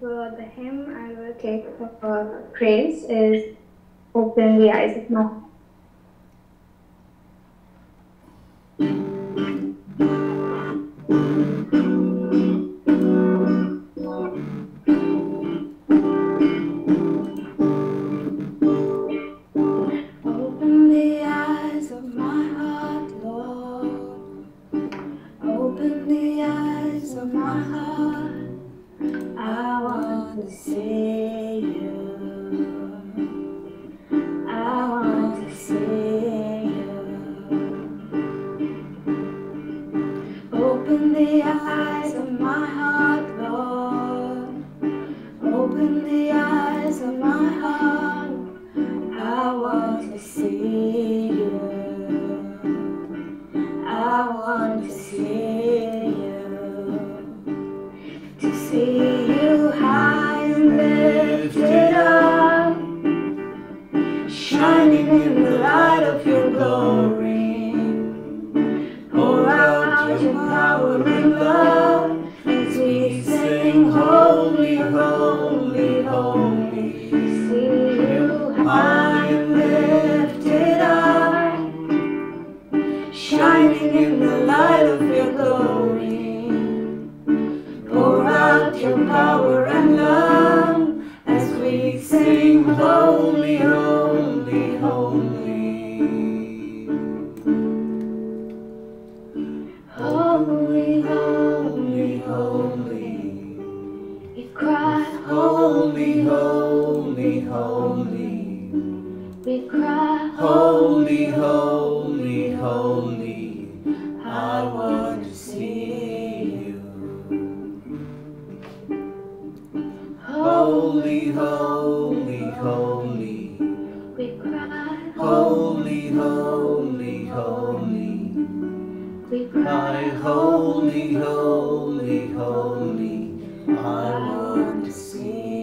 So the hymn I will take for praise is Open the Eyes of My holy, holy, holy. I want to see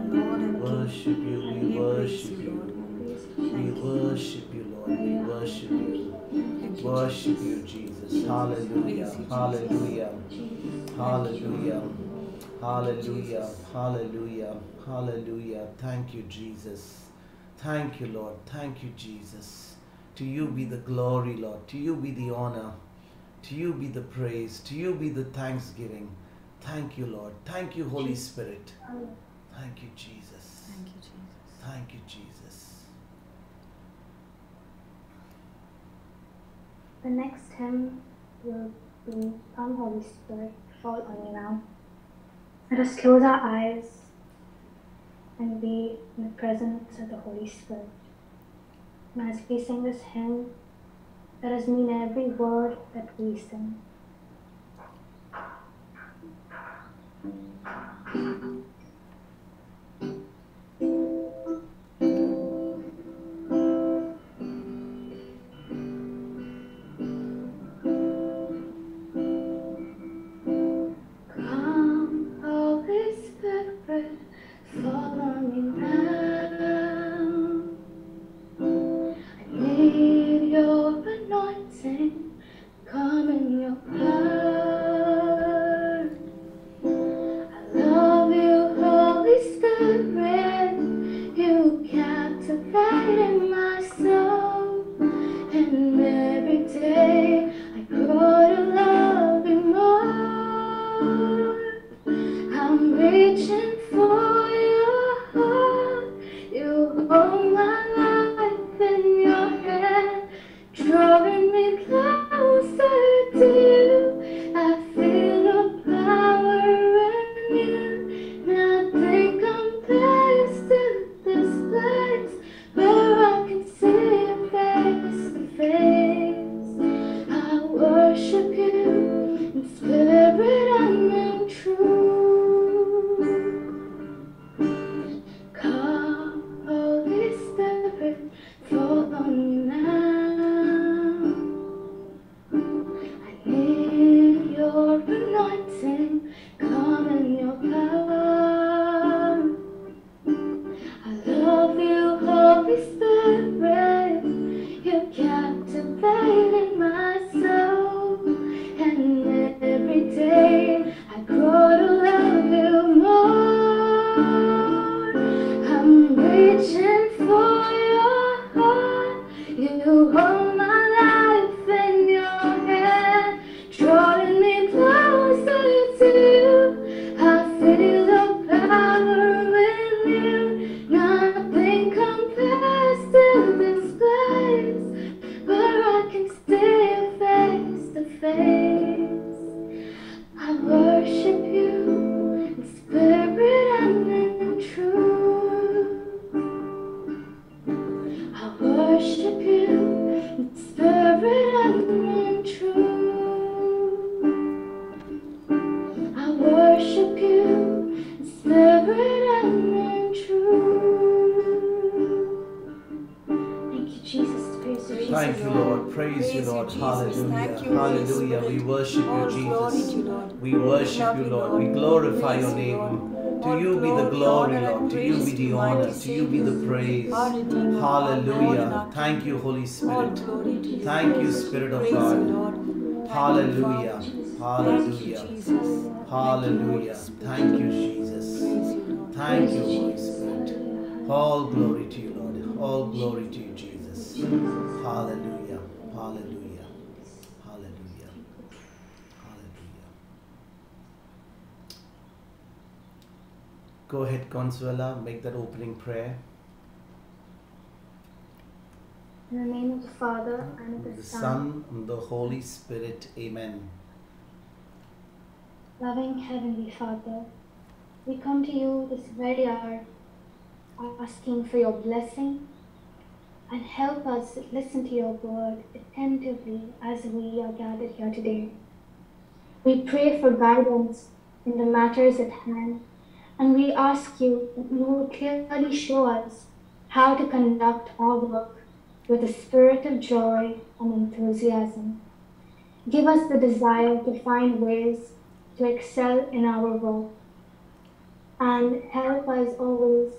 Lord and King. worship you, we we worship you, we worship you, Lord, we worship you, Thank you, worship Jesus. you, Jesus. Hallelujah, hallelujah, hallelujah, hallelujah, hallelujah, hallelujah. Thank you, Jesus. Thank you, Lord. Thank you, Jesus. To you be the glory, Lord. To you be the honor. To you be the praise. To you be the thanksgiving. Thank you, Lord. Thank you, Holy Spirit. Thank you, Jesus. Thank you, Jesus. Thank you, Jesus. The next hymn will be Come Holy Spirit, fall on me now. Let us close our eyes and be in the presence of the Holy Spirit. And as we sing this hymn, let us mean every word that we sing. Glorify your name. To you be the glory, Lord. To you be the honor. To you be the praise. Our Redeemer, our Lord and Hallelujah. Thank you, Holy Spirit. glory to you. Thank you, Spirit of God. Lord. Thank you, Hallelujah. Father. Thank you, Hallelujah. Jesus. Thank you, Holy Hallelujah. Thank you, Jesus. Praise you, Lord. Thank you, Holy Spirit. All glory to you, Lord. All glory to you, Jesus. Hallelujah. Hallelujah. Hallelujah. Go ahead, Consuela, make that opening prayer. In the name of the Father, and of The the Son, Son and the Holy Spirit. Amen. loving Heavenly Father, we come to you this very hour asking for your blessing and help us listen to your word attentively as we are gathered here today. We pray for guidance in the matters at hand, and we ask you you will clearly show us how to conduct our work with a spirit of joy and enthusiasm. Give us the desire to find ways to excel in our work, and help us always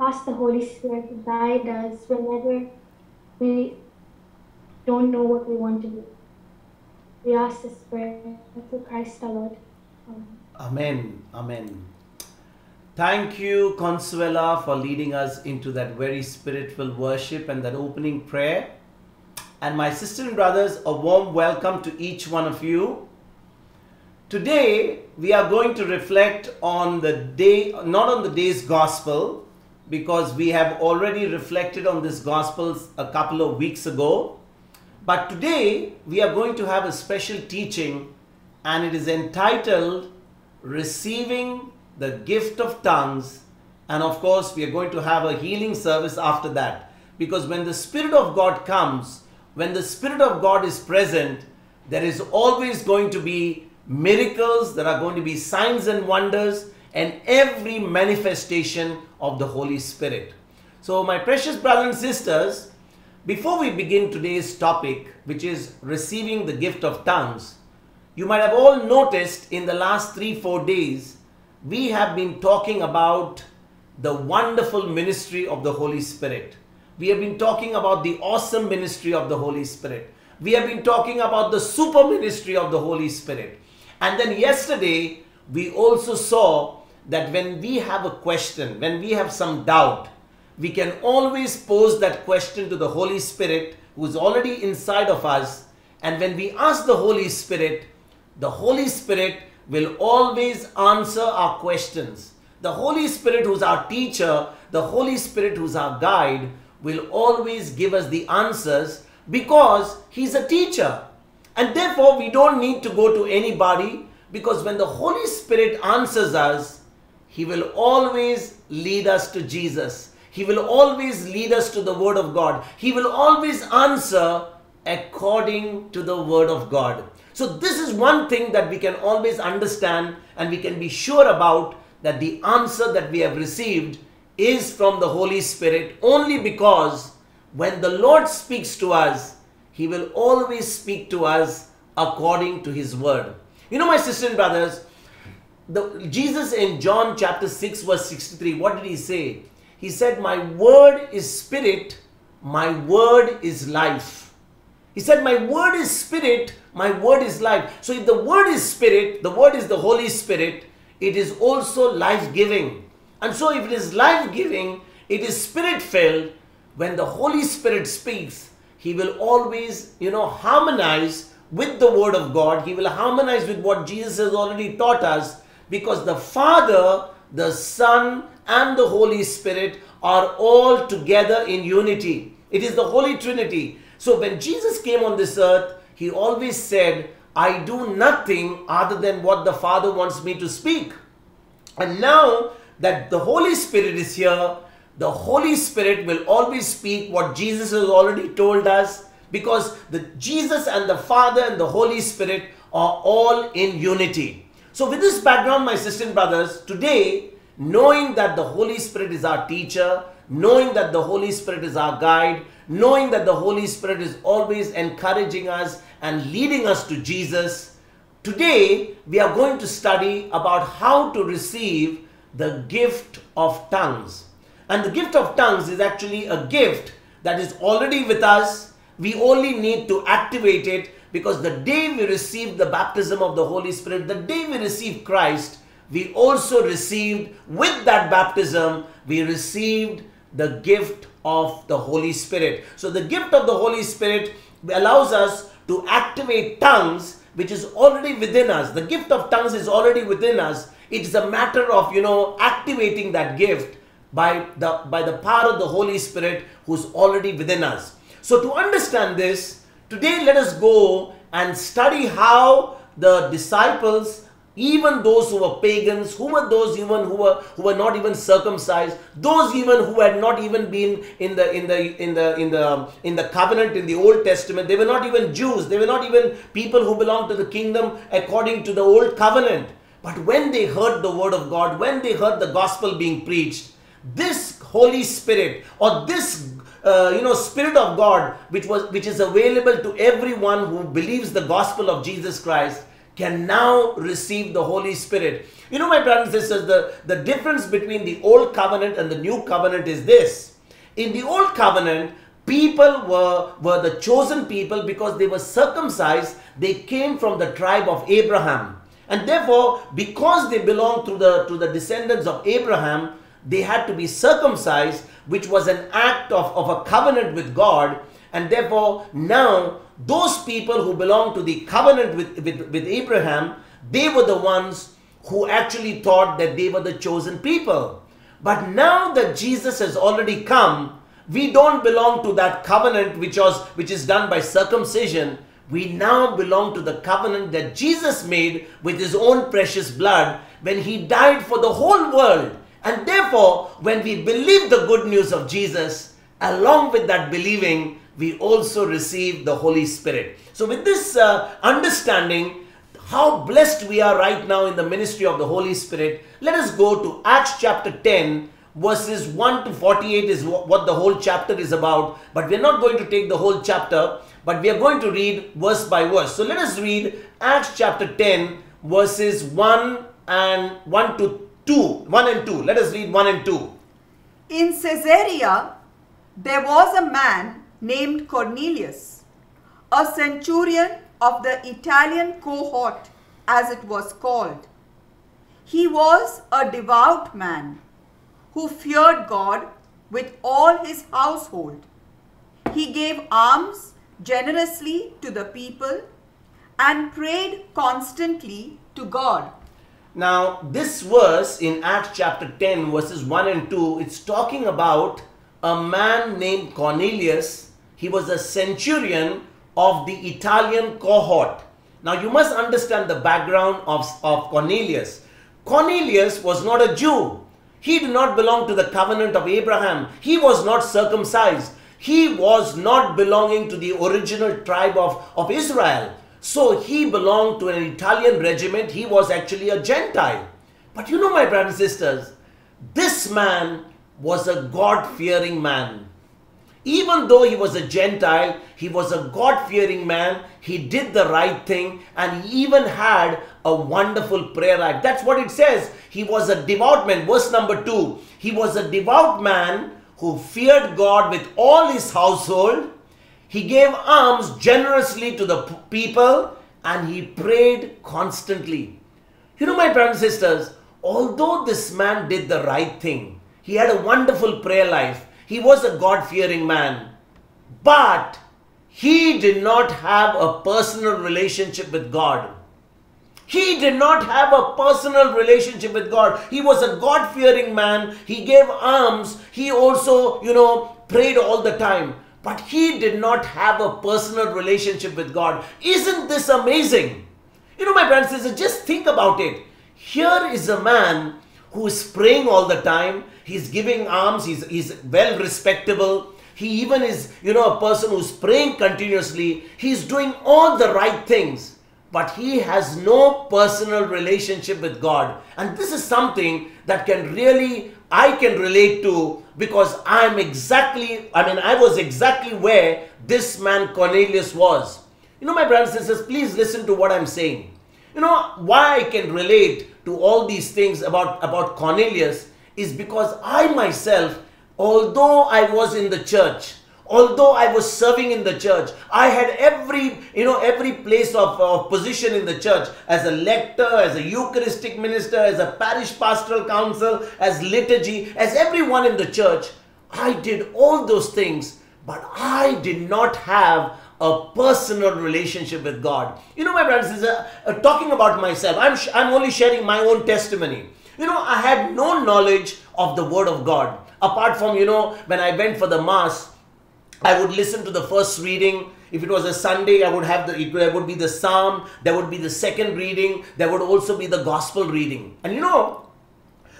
ask the Holy Spirit to guide us whenever we don't know what we want to do. We ask this prayer through Christ our Lord. Amen. Amen. Amen. Thank you, Consuela, for leading us into that very spiritual worship and that opening prayer. And my sisters and brothers, a warm welcome to each one of you. Today, we are going to reflect on the day, not on the day's gospel, because we have already reflected on this gospel a couple of weeks ago. But today, we are going to have a special teaching, and it is entitled Receiving the Gift of Tongues. And of course, we are going to have a healing service after that. Because when the Spirit of God comes, when the Spirit of God is present, there is always going to be miracles, there are going to be signs and wonders, and every manifestation of the Holy Spirit. So, my precious brothers and sisters, before we begin today's topic, which is receiving the gift of tongues, you might have all noticed in the last three, four days, we have been talking about the wonderful ministry of the Holy Spirit. We have been talking about the awesome ministry of the Holy Spirit. We have been talking about the super ministry of the Holy Spirit. And then yesterday, we also saw that when we have a question, when we have some doubt, we can always pose that question to the Holy Spirit who is already inside of us. And when we ask the Holy Spirit, the Holy Spirit will always answer our questions. The Holy Spirit, who's our teacher, the Holy Spirit, who's our guide, will always give us the answers because He's a teacher. And therefore, we don't need to go to anybody because when the Holy Spirit answers us, He will always lead us to Jesus. He will always lead us to the Word of God. He will always answer according to the Word of God. So, this is one thing that we can always understand and we can be sure about that the answer that we have received is from the Holy Spirit only because when the Lord speaks to us, He will always speak to us according to His Word. You know, my sisters and brothers, the, Jesus in John chapter 6, verse 63, what did He say? He he said, My word is spirit, my word is life. He said, My word is spirit, my word is life. So if the word is spirit, the word is the Holy Spirit, it is also life giving. And so if it is life giving, it is spirit filled. When the Holy Spirit speaks, he will always, you know, harmonize with the word of God. He will harmonize with what Jesus has already taught us because the Father, the Son, and the Holy Spirit are all together in unity. It is the Holy Trinity. So when Jesus came on this earth, he always said, I do nothing other than what the Father wants me to speak. And now that the Holy Spirit is here, the Holy Spirit will always speak what Jesus has already told us because the Jesus and the Father and the Holy Spirit are all in unity. So with this background, my sisters and brothers, today, knowing that the Holy Spirit is our teacher, knowing that the Holy Spirit is our guide, knowing that the Holy Spirit is always encouraging us and leading us to Jesus, today we are going to study about how to receive the gift of tongues. And the gift of tongues is actually a gift that is already with us. We only need to activate it because the day we received the baptism of the Holy Spirit, the day we received Christ, we also received with that baptism, we received the gift of the Holy Spirit. So the gift of the Holy Spirit allows us to activate tongues which is already within us. The gift of tongues is already within us. It's a matter of, you know, activating that gift by the by the power of the Holy Spirit who's already within us. So to understand this, today let us go and study how the disciples even those who were pagans, who were those even who were who were not even circumcised, those even who had not even been in the in the in the in the in the covenant in the Old Testament, they were not even Jews, they were not even people who belonged to the kingdom according to the old covenant. But when they heard the word of God, when they heard the gospel being preached, this Holy Spirit or this uh, you know Spirit of God, which was which is available to everyone who believes the gospel of Jesus Christ can now receive the Holy Spirit. You know, my brothers and sisters, the, the difference between the old covenant and the new covenant is this. In the old covenant, people were, were the chosen people because they were circumcised. They came from the tribe of Abraham. And therefore, because they belonged to the, to the descendants of Abraham, they had to be circumcised, which was an act of, of a covenant with God. And therefore, now those people who belong to the covenant with, with, with Abraham, they were the ones who actually thought that they were the chosen people. But now that Jesus has already come, we don't belong to that covenant which was which is done by circumcision. We now belong to the covenant that Jesus made with his own precious blood when he died for the whole world. And therefore, when we believe the good news of Jesus, along with that believing, we also receive the Holy Spirit. So, with this uh, understanding, how blessed we are right now in the ministry of the Holy Spirit, let us go to Acts chapter 10, verses 1 to 48 is what the whole chapter is about. But we are not going to take the whole chapter, but we are going to read verse by verse. So, let us read Acts chapter 10, verses 1 and 1 to 2. 1 and 2. Let us read 1 and 2. In Caesarea, there was a man named Cornelius, a centurion of the Italian cohort, as it was called. He was a devout man who feared God with all his household. He gave alms generously to the people and prayed constantly to God. Now, this verse in Acts chapter 10, verses 1 and 2, it's talking about a man named Cornelius he was a centurion of the Italian cohort. Now you must understand the background of, of Cornelius. Cornelius was not a Jew. He did not belong to the covenant of Abraham. He was not circumcised. He was not belonging to the original tribe of, of Israel. So he belonged to an Italian regiment. He was actually a Gentile. But you know, my brothers and sisters, this man was a God fearing man. Even though he was a Gentile, he was a God fearing man. He did the right thing and he even had a wonderful prayer life. That's what it says. He was a devout man. Verse number two. He was a devout man who feared God with all his household. He gave alms generously to the people and he prayed constantly. You know, my brothers and sisters, although this man did the right thing, he had a wonderful prayer life, he was a God fearing man, but he did not have a personal relationship with God. He did not have a personal relationship with God. He was a God fearing man. He gave alms. He also, you know, prayed all the time. But he did not have a personal relationship with God. Isn't this amazing? You know, my sisters, just think about it. Here is a man who is praying all the time. He's giving alms. He's, he's well respectable. He even is, you know, a person who's praying continuously. He's doing all the right things but he has no personal relationship with God. And this is something that can really, I can relate to because I'm exactly, I mean, I was exactly where this man Cornelius was. You know, my brothers and sisters, please listen to what I'm saying. You know, why I can relate to all these things about, about Cornelius is because I myself, although I was in the church, although i was serving in the church i had every you know every place of, of position in the church as a lector as a eucharistic minister as a parish pastoral council as liturgy as everyone in the church. I did all those things but i did not have a personal relationship with god. You know my brothers is uh, uh, talking about myself i'm i'm only sharing my own testimony you know i had no knowledge of the word of god apart from you know when i went for the mass I would listen to the first reading. If it was a Sunday, I would have the it would- be the psalm. There would be the second reading. There would also be the gospel reading. And you know,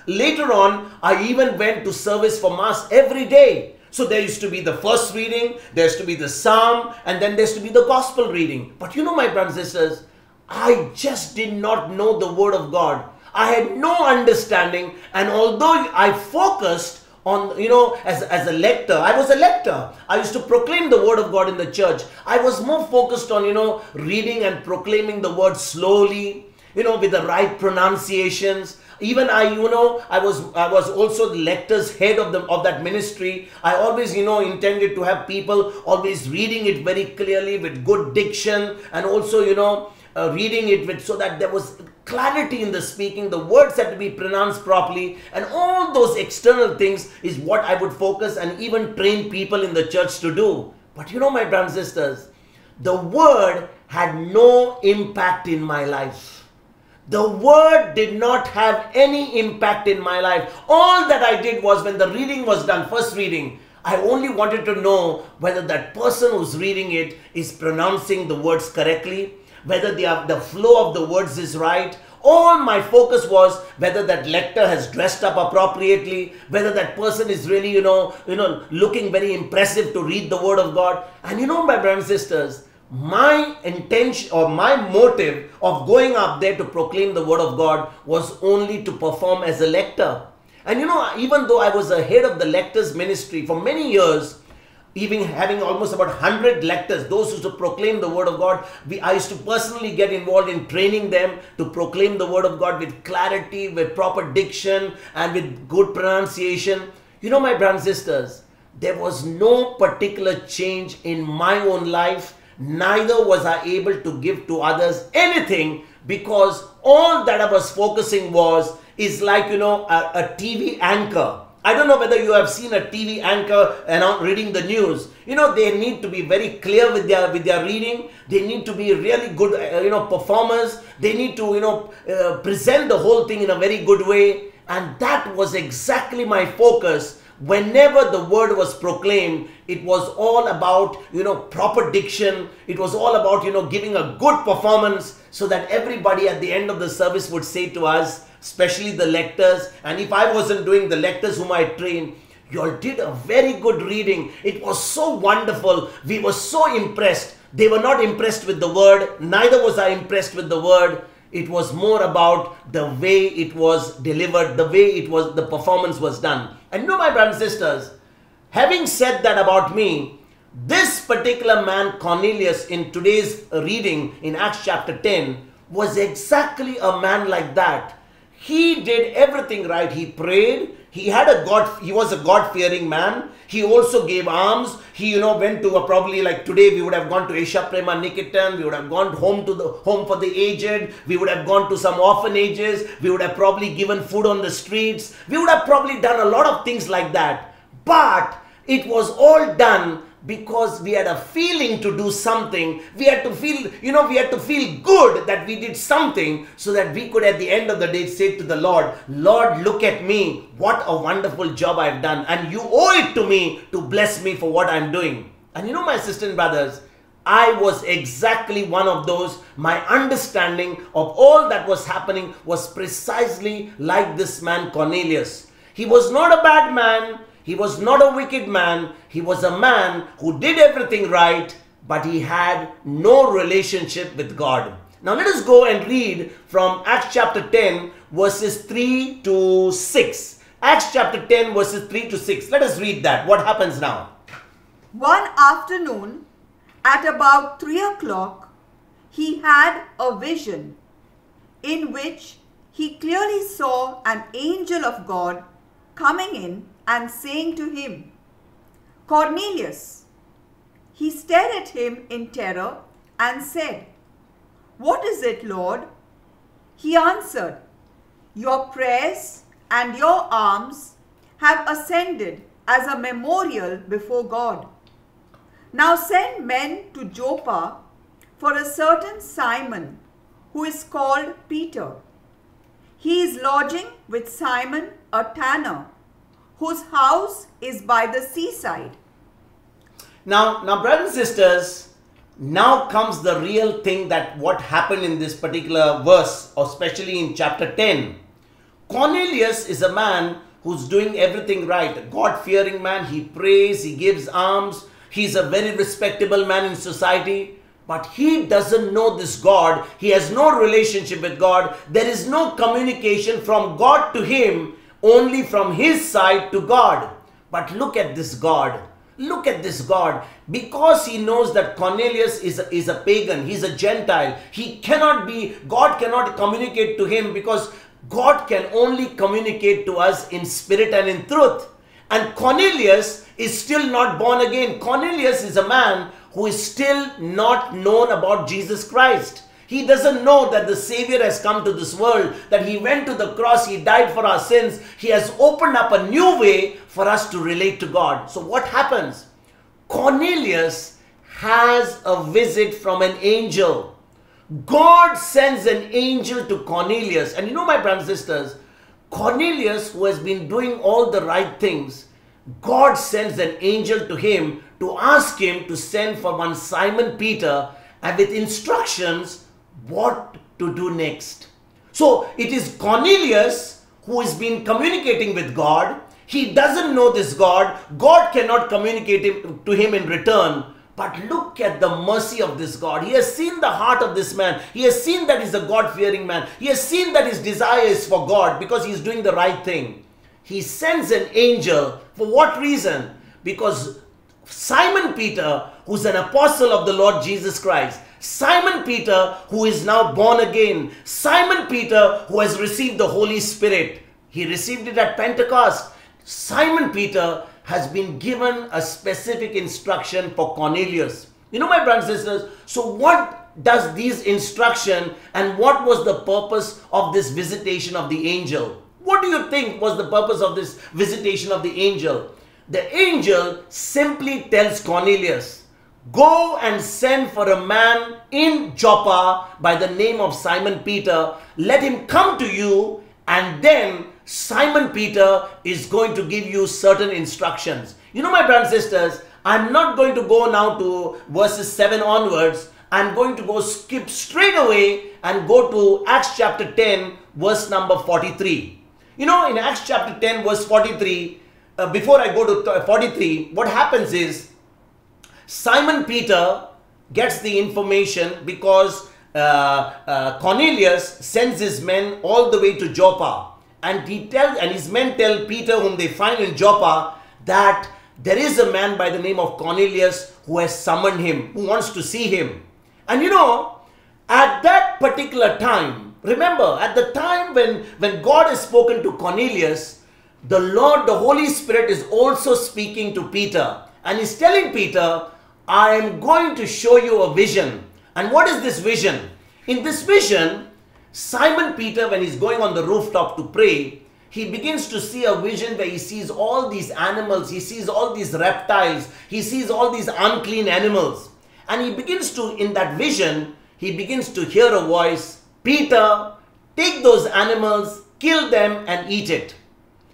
later on, I even went to service for mass every day. So there used to be the first reading, there's to be the psalm, and then there's to be the gospel reading. But you know, my brothers and sisters, I just did not know the word of God. I had no understanding, and although I focused on you know as, as a lector i was a lector. I used to proclaim the word of god in the church. I was more focused on you know reading and proclaiming the word slowly you know with the right pronunciations. Even i you know i was i was also the lector's head of the of that ministry. I always you know intended to have people always reading it very clearly with good diction and also you know uh, reading it with so that there was clarity in the speaking the words had to be pronounced properly and all those external things is what i would focus and even train people in the church to do. But you know my brothers and sisters the word had no impact in my life. The word did not have any impact in my life. All that i did was when the reading was done first reading I only wanted to know whether that person who's reading it is pronouncing the words correctly, whether the, the flow of the words is right. All my focus was whether that lector has dressed up appropriately, whether that person is really, you know, you know, looking very impressive to read the word of God. And you know, my brothers and sisters, my intention or my motive of going up there to proclaim the word of God was only to perform as a lector. And you know, even though I was a head of the lectors ministry for many years, even having almost about 100 lectors, those who to proclaim the word of God, we, I used to personally get involved in training them to proclaim the word of God with clarity, with proper diction, and with good pronunciation. You know, my brothers and sisters, there was no particular change in my own life, neither was I able to give to others anything because all that I was focusing was is like you know a, a TV anchor. I don't know whether you have seen a TV anchor and reading the news. You know they need to be very clear with their with their reading. They need to be really good, uh, you know, performers. They need to you know uh, present the whole thing in a very good way. And that was exactly my focus whenever the word was proclaimed it was all about you know proper diction it was all about you know giving a good performance so that everybody at the end of the service would say to us especially the lectors. And if i wasn't doing the lectors whom i trained you all did a very good reading. It was so wonderful. We were so impressed. They were not impressed with the word neither was i impressed with the word. It was more about the way it was delivered the way it was the performance was done. And you know my brothers and sisters having said that about me this particular man cornelius in today's reading in acts chapter 10 was exactly a man like that. He did everything right. He prayed. He had a God. He was a God-fearing man. He also gave alms. He, you know, went to a probably like today we would have gone to Asia Prema Nikitan. We would have gone home to the home for the aged. We would have gone to some orphanages. We would have probably given food on the streets. We would have probably done a lot of things like that. But it was all done because we had a feeling to do something. We had to feel, you know, we had to feel good that we did something so that we could at the end of the day say to the Lord, Lord, look at me. What a wonderful job I've done. And you owe it to me to bless me for what I'm doing. And you know, my sisters and brothers, I was exactly one of those. My understanding of all that was happening was precisely like this man Cornelius. He was not a bad man. He was not a wicked man. He was a man who did everything right, but he had no relationship with God. Now let us go and read from Acts chapter 10, verses 3 to 6. Acts chapter 10, verses 3 to 6. Let us read that. What happens now? One afternoon, at about three o'clock, he had a vision in which he clearly saw an angel of God coming in and saying to him, Cornelius. He stared at him in terror and said, What is it, Lord? He answered, Your prayers and your alms have ascended as a memorial before God. Now send men to Joppa for a certain Simon who is called Peter. He is lodging with Simon a tanner, whose house is by the seaside. Now, now, brothers and sisters, now comes the real thing that what happened in this particular verse, especially in chapter 10. Cornelius is a man who's doing everything right, God fearing man. He prays, he gives alms, he's a very respectable man in society. But he doesn't know this God. He has no relationship with God. There is no communication from God to him, only from his side to God. But look at this God. Look at this God. Because he knows that Cornelius is a, is a pagan, he's a Gentile. He cannot be, God cannot communicate to him because God can only communicate to us in spirit and in truth. And Cornelius is still not born again. Cornelius is a man who is still not known about Jesus Christ. He doesn't know that the Savior has come to this world, that He went to the cross, He died for our sins. He has opened up a new way for us to relate to God. So, what happens? Cornelius has a visit from an angel. God sends an angel to Cornelius. And you know, my brothers and sisters, Cornelius, who has been doing all the right things, God sends an angel to him to ask him to send for one Simon Peter and with instructions what to do next. So it is Cornelius who has been communicating with God. He doesn't know this God. God cannot communicate to him in return. But look at the mercy of this God. He has seen the heart of this man. He has seen that he's a God fearing man. He has seen that his desire is for God because he's doing the right thing. He sends an angel. For what reason? Because Simon Peter, who's an apostle of the Lord Jesus Christ, Simon Peter, who is now born again, Simon Peter, who has received the Holy Spirit, he received it at Pentecost. Simon Peter has been given a specific instruction for Cornelius. You know, my brothers and sisters, so what does these instruction and what was the purpose of this visitation of the angel? What do you think was the purpose of this visitation of the angel? The angel simply tells Cornelius, Go and send for a man in Joppa by the name of Simon Peter. Let him come to you, and then Simon Peter is going to give you certain instructions. You know, my brothers and sisters, I'm not going to go now to verses 7 onwards. I'm going to go skip straight away and go to Acts chapter 10, verse number 43. You know, in Acts chapter 10, verse 43, uh, before I go to 43, what happens is Simon Peter gets the information because uh, uh, Cornelius sends his men all the way to Joppa, and he tells, and his men tell Peter, whom they find in Joppa, that there is a man by the name of Cornelius who has summoned him, who wants to see him. And you know, at that particular time, remember, at the time when, when God has spoken to Cornelius, the Lord, the Holy Spirit is also speaking to Peter. And he's telling Peter, I am going to show you a vision. And what is this vision? In this vision, Simon Peter, when he's going on the rooftop to pray, he begins to see a vision where he sees all these animals, he sees all these reptiles, he sees all these unclean animals. And he begins to, in that vision, he begins to hear a voice Peter, take those animals, kill them, and eat it.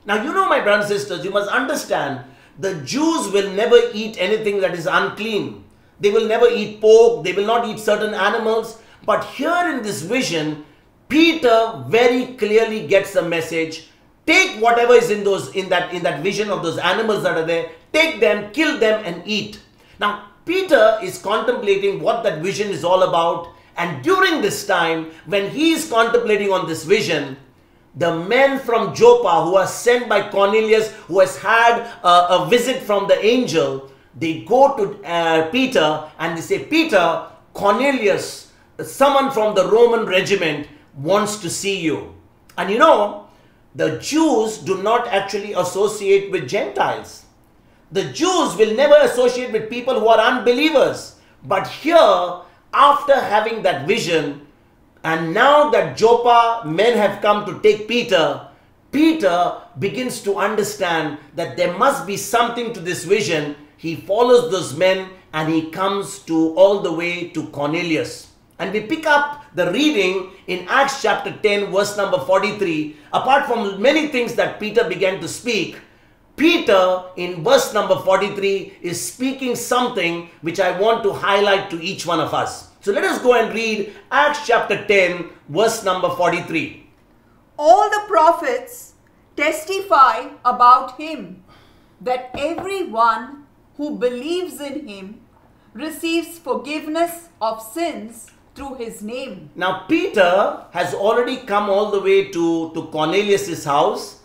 Now, you know, my brothers and sisters, you must understand the Jews will never eat anything that is unclean. They will never eat pork, they will not eat certain animals. But here in this vision, Peter very clearly gets a message. Take whatever is in those in that in that vision of those animals that are there, take them, kill them, and eat. Now, Peter is contemplating what that vision is all about. And during this time, when he is contemplating on this vision, the men from Joppa who are sent by Cornelius, who has had a, a visit from the angel, they go to uh, Peter and they say, Peter, Cornelius, someone from the Roman regiment wants to see you. And you know, the Jews do not actually associate with Gentiles. The Jews will never associate with people who are unbelievers. But here, after having that vision, and now that Joppa men have come to take Peter, Peter begins to understand that there must be something to this vision. He follows those men and he comes to all the way to Cornelius. And we pick up the reading in Acts chapter 10, verse number 43. Apart from many things that Peter began to speak, Peter in verse number 43 is speaking something which I want to highlight to each one of us. So let us go and read Acts chapter 10, verse number 43. All the prophets testify about him that everyone who believes in him receives forgiveness of sins through his name. Now, Peter has already come all the way to, to Cornelius' house.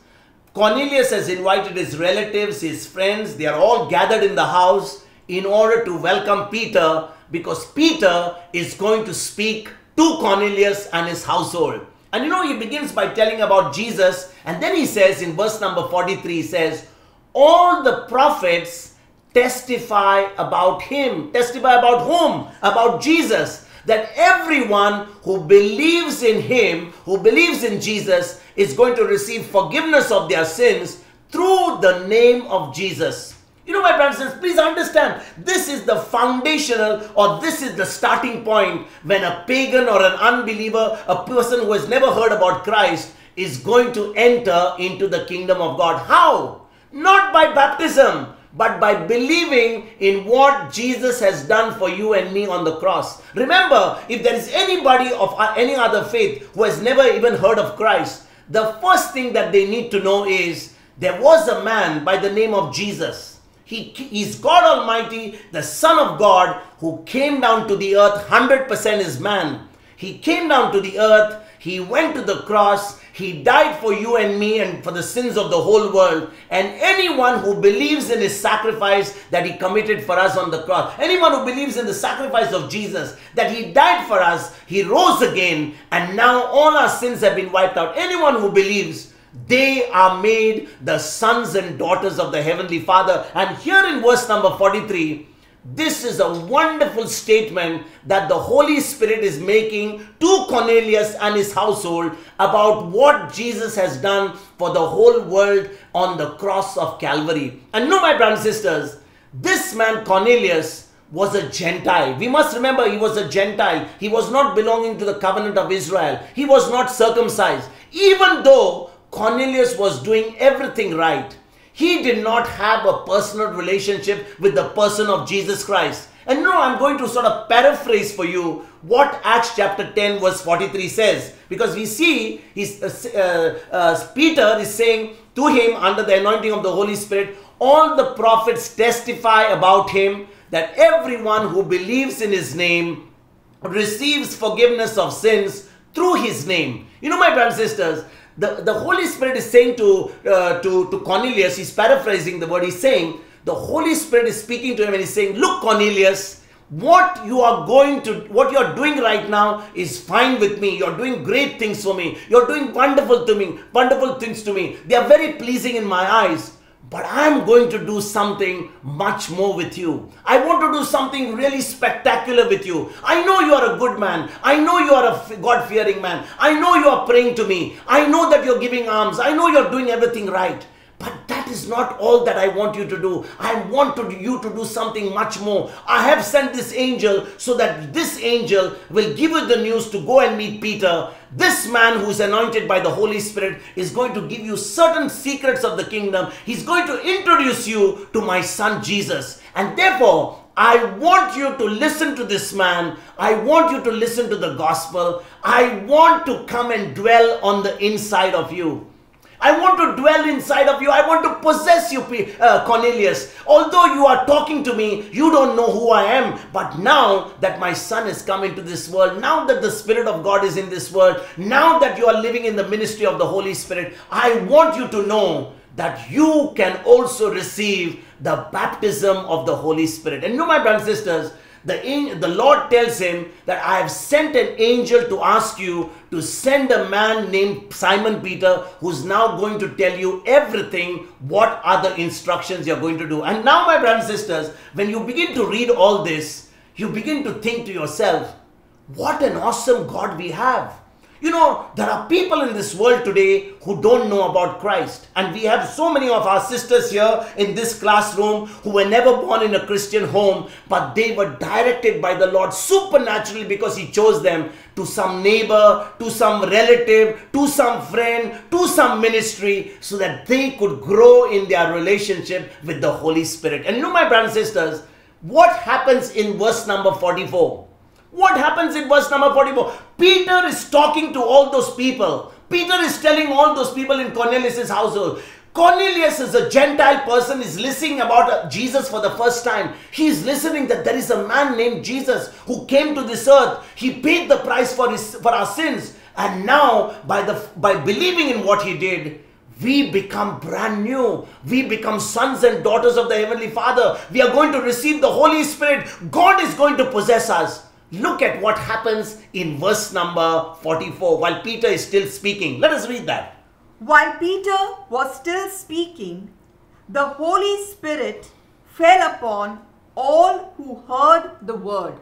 Cornelius has invited his relatives, his friends, they are all gathered in the house in order to welcome Peter because Peter is going to speak to Cornelius and his household. And you know, he begins by telling about Jesus, and then he says in verse number 43, he says, All the prophets testify about him. Testify about whom? About Jesus. That everyone who believes in him, who believes in Jesus, is going to receive forgiveness of their sins through the name of Jesus. You know, my brothers and please understand this is the foundational or this is the starting point when a pagan or an unbeliever, a person who has never heard about Christ, is going to enter into the kingdom of God. How? Not by baptism, but by believing in what Jesus has done for you and me on the cross. Remember, if there is anybody of uh, any other faith who has never even heard of Christ, the first thing that they need to know is there was a man by the name of Jesus he is God Almighty, the Son of God, who came down to the earth, 100% is man. He came down to the earth, he went to the cross, he died for you and me and for the sins of the whole world. And anyone who believes in his sacrifice that he committed for us on the cross, anyone who believes in the sacrifice of Jesus, that he died for us, he rose again, and now all our sins have been wiped out. Anyone who believes, they are made the sons and daughters of the Heavenly Father. And here in verse number 43, this is a wonderful statement that the Holy Spirit is making to Cornelius and his household about what Jesus has done for the whole world on the cross of Calvary. And know, my brothers and sisters, this man Cornelius was a Gentile. We must remember he was a Gentile. He was not belonging to the covenant of Israel. He was not circumcised. Even though Cornelius was doing everything right. He did not have a personal relationship with the person of Jesus Christ. And now I'm going to sort of paraphrase for you what Acts chapter 10 verse 43 says. Because we see he's, uh, uh, uh, Peter is saying to him under the anointing of the Holy Spirit, all the prophets testify about him that everyone who believes in his name receives forgiveness of sins through his name. You know, my brothers and sisters, the, the Holy Spirit is saying to, uh, to, to Cornelius, he's paraphrasing the word, he's saying, the Holy Spirit is speaking to him and he's saying, Look, Cornelius, what you are going to, what you are doing right now is fine with me. You're doing great things for me. You're doing wonderful to me, wonderful things to me. They are very pleasing in my eyes. But I'm going to do something much more with you. I want to do something really spectacular with you. I know you are a good man. I know you are a God fearing man. I know you are praying to me. I know that you're giving alms. I know you're doing everything right. But that is not all that I want you to do. I want you to do something much more. I have sent this angel so that this angel will give you the news to go and meet Peter. This man who is anointed by the Holy Spirit is going to give you certain secrets of the kingdom. He's going to introduce you to my son Jesus. And therefore, I want you to listen to this man. I want you to listen to the gospel. I want to come and dwell on the inside of you. I want to dwell inside of you. I want to possess you, uh, Cornelius. Although you are talking to me, you don't know who I am. But now that my son has come into this world, now that the Spirit of God is in this world, now that you are living in the ministry of the Holy Spirit, I want you to know that you can also receive the baptism of the Holy Spirit. And you know, my brothers and sisters, the, the Lord tells him that I have sent an angel to ask you to send a man named Simon Peter who's now going to tell you everything what are the instructions you're going to do. And now, my brothers and sisters, when you begin to read all this, you begin to think to yourself, what an awesome God we have. You know, there are people in this world today who don't know about Christ. And we have so many of our sisters here in this classroom who were never born in a Christian home, but they were directed by the Lord supernaturally because He chose them to some neighbor, to some relative, to some friend, to some ministry so that they could grow in their relationship with the Holy Spirit. And you know, my brothers and sisters, what happens in verse number 44? What happens in verse number 44? Peter is talking to all those people. Peter is telling all those people in Cornelius' household. Cornelius is a Gentile person, is listening about uh, Jesus for the first time. He is listening that there is a man named Jesus who came to this earth. He paid the price for, his, for our sins. And now, by, the, by believing in what he did, we become brand new. We become sons and daughters of the Heavenly Father. We are going to receive the Holy Spirit. God is going to possess us. Look at what happens in verse number 44 while Peter is still speaking. Let us read that. While Peter was still speaking, the Holy Spirit fell upon all who heard the word.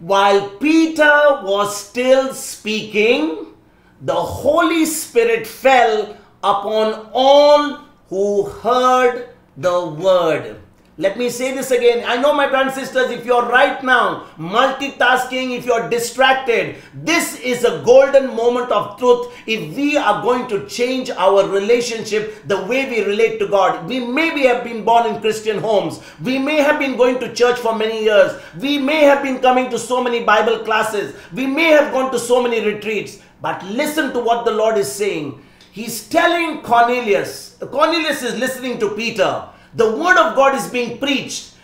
While Peter was still speaking, the Holy Spirit fell upon all who heard the word. Let me say this again. I know, my brothers and sisters, if you're right now multitasking, if you're distracted, this is a golden moment of truth. If we are going to change our relationship, the way we relate to God, we maybe have been born in Christian homes. We may have been going to church for many years. We may have been coming to so many Bible classes. We may have gone to so many retreats. But listen to what the Lord is saying. He's telling Cornelius, Cornelius is listening to Peter. The word of God is being preached.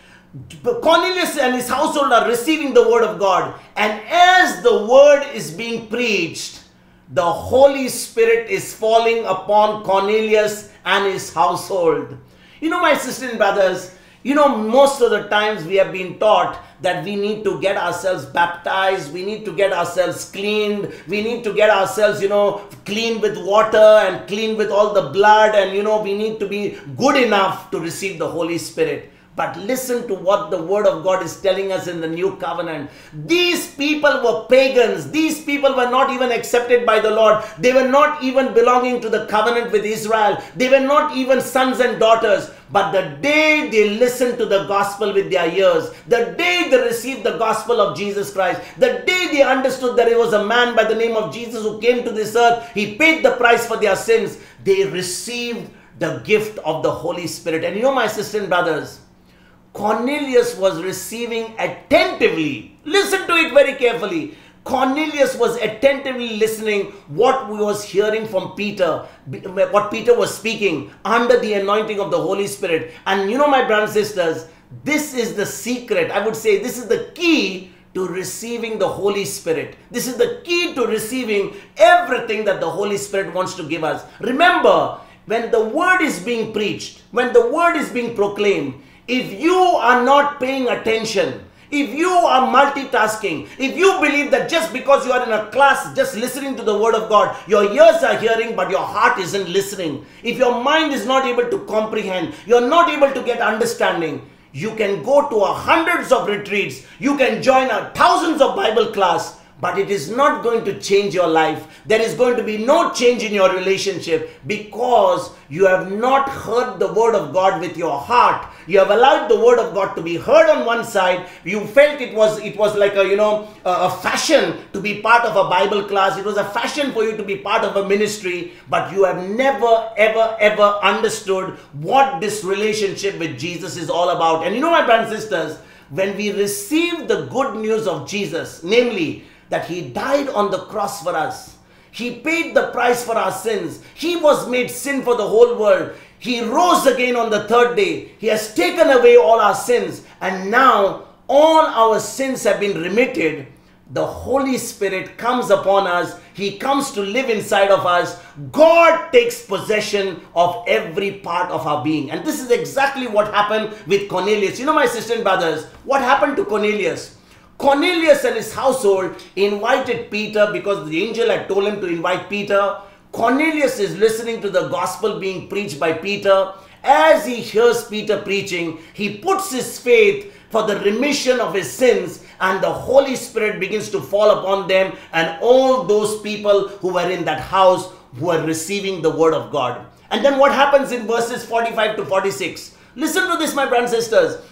Cornelius and his household are receiving the word of God. And as the word is being preached, the Holy Spirit is falling upon Cornelius and his household. You know, my sisters and brothers, you know, most of the times we have been taught that we need to get ourselves baptized, we need to get ourselves cleaned, we need to get ourselves, you know, clean with water and clean with all the blood, and, you know, we need to be good enough to receive the Holy Spirit. But listen to what the Word of God is telling us in the New Covenant. These people were pagans. These people were not even accepted by the Lord. They were not even belonging to the covenant with Israel. They were not even sons and daughters. But the day they listened to the gospel with their ears, the day they received the gospel of Jesus Christ, the day they understood that it was a man by the name of Jesus who came to this earth, he paid the price for their sins, they received the gift of the Holy Spirit. And you know, my sisters and brothers, Cornelius was receiving attentively. Listen to it very carefully. Cornelius was attentively listening what we was hearing from Peter, what Peter was speaking under the anointing of the Holy Spirit. And you know, my brothers and sisters, this is the secret. I would say this is the key to receiving the Holy Spirit. This is the key to receiving everything that the Holy Spirit wants to give us. Remember, when the word is being preached, when the word is being proclaimed, if you are not paying attention, If you are multitasking, if you believe that just because you are in a class just listening to the word of God, your ears are hearing but your heart isn't listening, if your mind is not able to comprehend, you're not able to get understanding, you can go to hundreds of retreats, you can join a thousands of Bible class, but it is not going to change your life. There is going to be no change in your relationship because you have not heard the word of God with your heart. You have allowed the word of God to be heard on one side. You felt it was it was like a you know a, fashion to be part of a Bible class. It was a fashion for you to be part of a ministry, but you have never ever ever understood what this relationship with Jesus is all about. And you know, my brothers and sisters, when we receive the good news of Jesus, namely that he died on the cross for us. He paid the price for our sins. He was made sin for the whole world. He rose again on the third day. He has taken away all our sins. And now all our sins have been remitted. The Holy Spirit comes upon us. He comes to live inside of us. God takes possession of every part of our being. And this is exactly what happened with Cornelius. You know, my sister and brothers, what happened to Cornelius? Cornelius and his household invited Peter because the angel had told him to invite Peter. Cornelius is listening to the gospel being preached by Peter. As he hears Peter preaching, he puts his faith for the remission of his sins, and the Holy Spirit begins to fall upon them and all those people who were in that house who are receiving the word of God. And then what happens in verses 45 to 46? Listen to this, my brothers and sisters.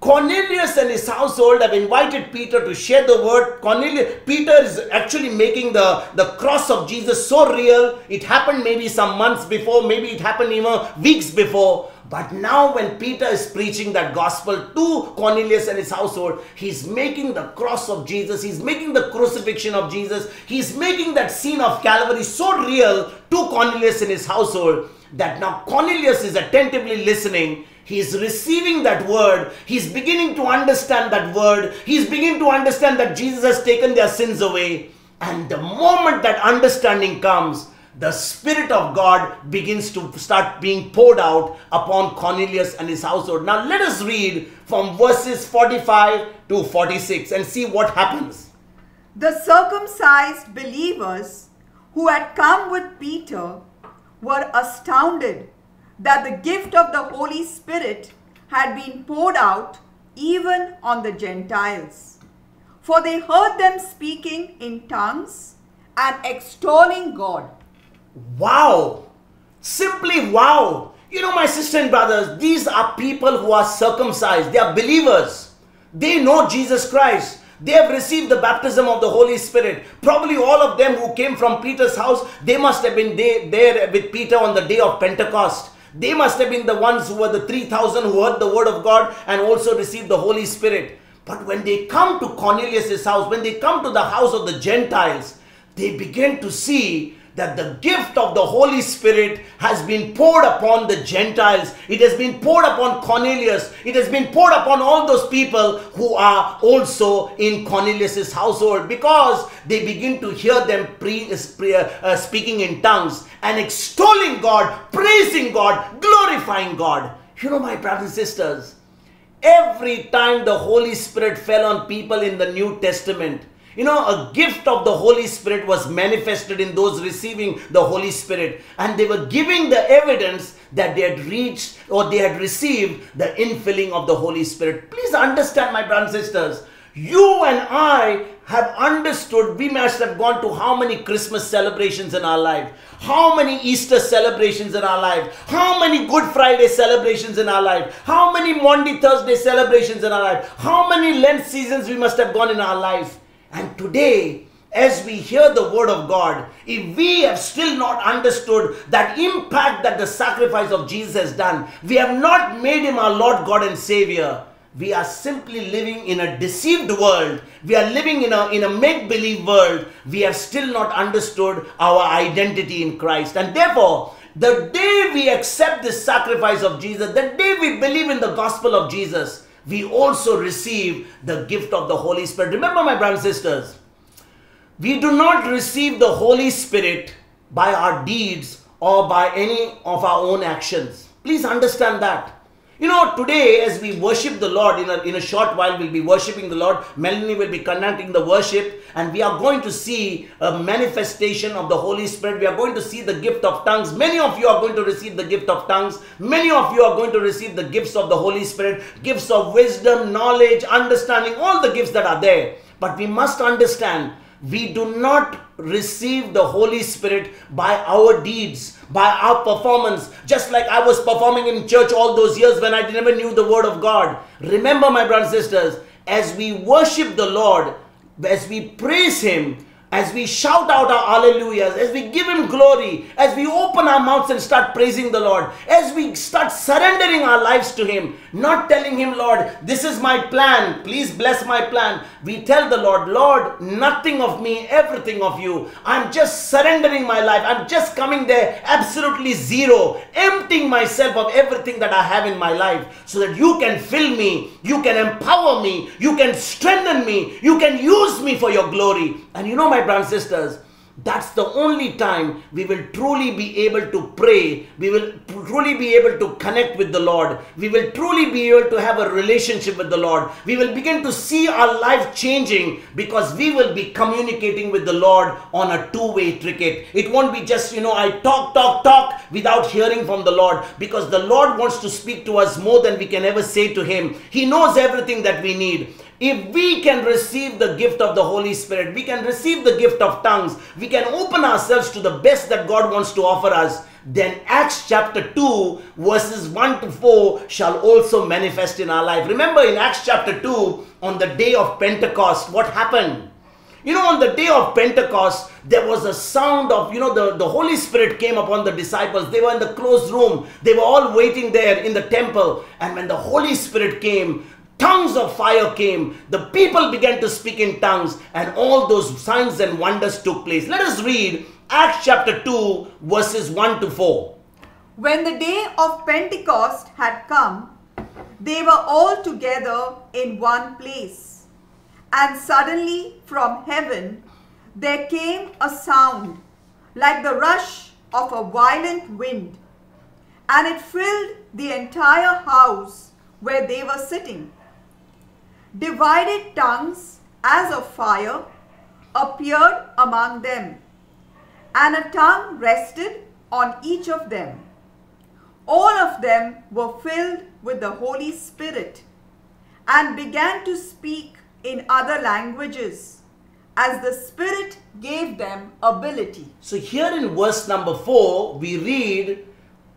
Cornelius and his household have invited Peter to share the word. Cornelius, Peter is actually making the, the cross of Jesus so real. It happened maybe some months before, maybe it happened even weeks before. But now, when Peter is preaching that gospel to Cornelius and his household, he's making the cross of Jesus, he's making the crucifixion of Jesus, he's making that scene of Calvary so real to Cornelius and his household that now Cornelius is attentively listening He's receiving that word. He's beginning to understand that word. He's beginning to understand that Jesus has taken their sins away. And the moment that understanding comes, the Spirit of God begins to start being poured out upon Cornelius and his household. Now, let us read from verses 45 to 46 and see what happens. The circumcised believers who had come with Peter were astounded that the gift of the Holy Spirit had been poured out even on the Gentiles. For they heard them speaking in tongues and extolling God. Wow! Simply wow! You know, my sister and brothers, these are people who are circumcised, they are believers. They know Jesus Christ. They have received the baptism of the Holy Spirit. Probably all of them who came from Peter's house, they must have been there with Peter on the day of Pentecost. They must have been the ones who were the 3,000 who heard the word of God and also received the Holy Spirit. But when they come to Cornelius' house, when they come to the house of the Gentiles, they begin to see that the gift of the Holy Spirit has been poured upon the Gentiles. It has been poured upon Cornelius. It has been poured upon all those people who are also in Cornelius's household because they begin to hear them pre, uh, speaking in tongues and extolling God, praising God, glorifying God. You know, my brothers and sisters, every time the Holy Spirit fell on people in the New Testament, you know, a gift of the Holy Spirit was manifested in those receiving the Holy Spirit, and they were giving the evidence that they had reached or they had received the infilling of the Holy Spirit. Please understand, my brothers and sisters, you and I have understood, we must have gone to how many Christmas celebrations in our life, how many Easter celebrations in our life, how many Good Friday celebrations in our life, how many Monday, Thursday celebrations in our life, how many Lent seasons we must have gone in our life. And today, as we hear the word of God, if we have still not understood that impact that the sacrifice of Jesus has done, we have not made him our Lord God and Savior, we are simply living in a deceived world. We are living in a, in a make believe world. We have still not understood our identity in Christ. And therefore, the day we accept this sacrifice of Jesus, the day we believe in the gospel of Jesus, we also receive the gift of the Holy Spirit. Remember, my brothers and sisters, we do not receive the Holy Spirit by our deeds or by any of our own actions. Please understand that. You know, today as we worship the Lord, in a, in a short while we'll be worshiping the Lord. Melanie will be conducting the worship, and we are going to see a manifestation of the Holy Spirit. We are going to see the gift of tongues. Many of you are going to receive the gift of tongues. Many of you are going to receive the gifts of the Holy Spirit, gifts of wisdom, knowledge, understanding, all the gifts that are there. But we must understand we do not receive the Holy Spirit by our deeds, by our performance, just like I was performing in church all those years when I never knew the Word of God. Remember, my brothers and sisters, as we worship the Lord, as we praise Him, as we shout out our hallelujahs, as we give Him glory, as we open our mouths and start praising the Lord, as we start surrendering our lives to Him, not telling Him, Lord, this is my plan, please bless my plan. We tell the Lord, Lord, nothing of me, everything of you. I'm just surrendering my life. I'm just coming there absolutely zero, emptying myself of everything that I have in my life so that you can fill me, you can empower me, you can strengthen me, you can use me for your glory. And you know, my brothers and sisters, that's the only time we will truly be able to pray. We will truly be able to connect with the Lord. We will truly be able to have a relationship with the Lord. We will begin to see our life changing because we will be communicating with the Lord on a two way ticket. It won't be just, you know, I talk, talk, talk without hearing from the Lord because the Lord wants to speak to us more than we can ever say to Him. He knows everything that we need. If we can receive the gift of the Holy Spirit, we can receive the gift of tongues, we can open ourselves to the best that God wants to offer us, then Acts chapter 2, verses 1 to 4 shall also manifest in our life. Remember in Acts chapter 2, on the day of Pentecost, what happened? You know, on the day of Pentecost, there was a sound of, you know, the, the Holy Spirit came upon the disciples. They were in the closed room. They were all waiting there in the temple. And when the Holy Spirit came, tongues of fire came. The people began to speak in tongues, and all those signs and wonders took place. Let us read Acts chapter 2, verses 1 to 4. When the day of Pentecost had come, they were all together in one place. And suddenly from heaven there came a sound like the rush of a violent wind, and it filled the entire house where they were sitting. Divided tongues as of fire appeared among them, and a tongue rested on each of them. All of them were filled with the Holy Spirit and began to speak in other languages as the Spirit gave them ability. So here in verse number 4, we read,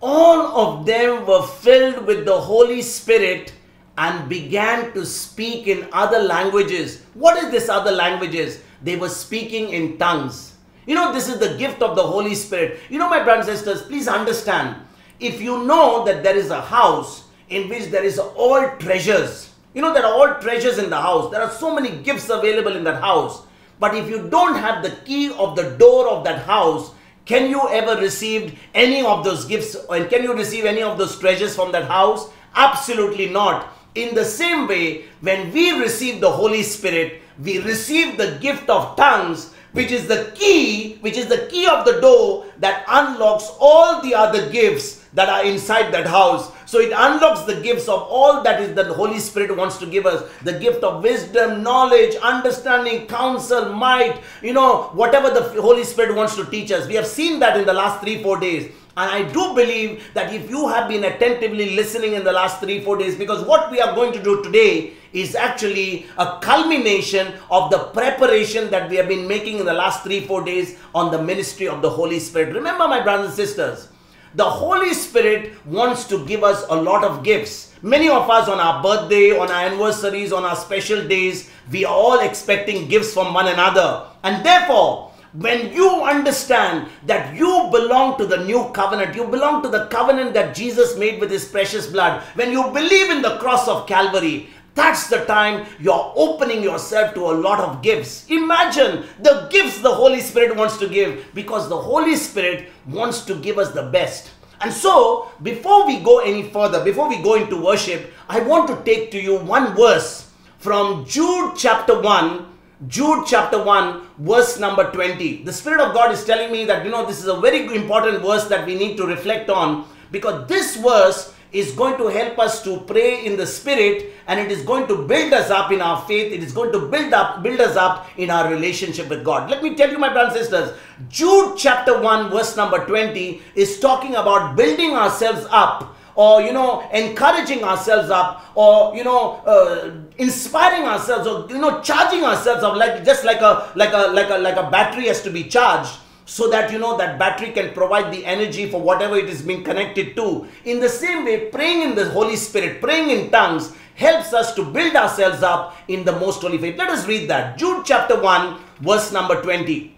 All of them were filled with the Holy Spirit and began to speak in other languages. What is this other languages? They were speaking in tongues. You know, this is the gift of the Holy Spirit. You know, my brothers and sisters, please understand. If you know that there is a house in which there is all treasures, you know, there are all treasures in the house. There are so many gifts available in that house. But if you don't have the key of the door of that house, can you ever receive any of those gifts and can you receive any of those treasures from that house? Absolutely not. In the same way, when we receive the Holy Spirit, we receive the gift of tongues, which is the key, which is the key of the door that unlocks all the other gifts that are inside that house. So it unlocks the gifts of all that is that the Holy Spirit wants to give us the gift of wisdom, knowledge, understanding, counsel, might, you know, whatever the Holy Spirit wants to teach us. We have seen that in the last three, four days. And I do believe that if you have been attentively listening in the last three, four days, because what we are going to do today is actually a culmination of the preparation that we have been making in the last three, four days on the ministry of the Holy Spirit. Remember, my brothers and sisters, the Holy Spirit wants to give us a lot of gifts. Many of us on our birthday, on our anniversaries, on our special days, we are all expecting gifts from one another. And therefore, when you understand that you belong to the new covenant, you belong to the covenant that Jesus made with his precious blood, when you believe in the cross of Calvary, that's the time you're opening yourself to a lot of gifts. Imagine the gifts the Holy Spirit wants to give because the Holy Spirit wants to give us the best. And so, before we go any further, before we go into worship, I want to take to you one verse from Jude chapter 1 Jude chapter 1, verse number 20. The Spirit of God is telling me that, you know, this is a very important verse that we need to reflect on because this verse is going to help us to pray in the spirit and it is going to build us up in our faith it is going to build up build us up in our relationship with god let me tell you my brothers and sisters jude chapter 1 verse number 20 is talking about building ourselves up or you know encouraging ourselves up or you know uh, inspiring ourselves or you know charging ourselves up like just like a like a like a like a battery has to be charged so that you know that battery can provide the energy for whatever it is being connected to. In the same way praying in the holy spirit praying in tongues helps us to build ourselves up in the most holy faith. Let us read that. Jude chapter 1 verse number 20